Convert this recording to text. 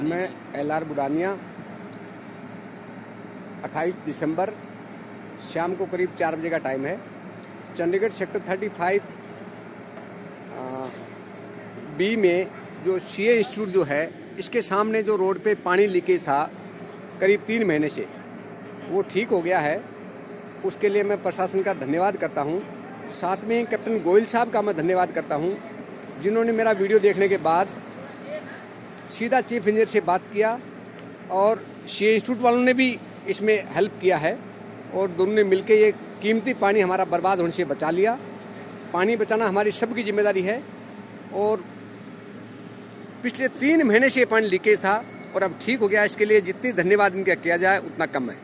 मैं L R Budania 28 दिसंबर शाम को करीब चार बजे का टाइम है। चंडीगढ़ सेक्टर 35 बी में जो सी ए इंस्टीट्यूट जो है, इसके सामने जो रोड पे पानी लीकेज था करीब तीन महीने से, वो ठीक हो गया है। उसके लिए मैं प्रशासन का धन्यवाद करता हूँ। साथ में कैप्टन गोयल साहब का मैं धन्यवाद करता हूँ, जिन्होंने मेरा वीडियो देखने के बाद सीधा चीफ इंजीनियर से बात किया और सी इंस्टीट्यूट वालों ने भी इसमें हेल्प किया है और दोनों ने मिलकर ये कीमती पानी हमारा बर्बाद होने से बचा लिया। पानी बचाना हमारी सबकी ज़िम्मेदारी है और पिछले तीन महीने से ये पानी लीकेज था और अब ठीक हो गया। इसके लिए जितनी धन्यवाद इनका किया जाए, उतना कम है।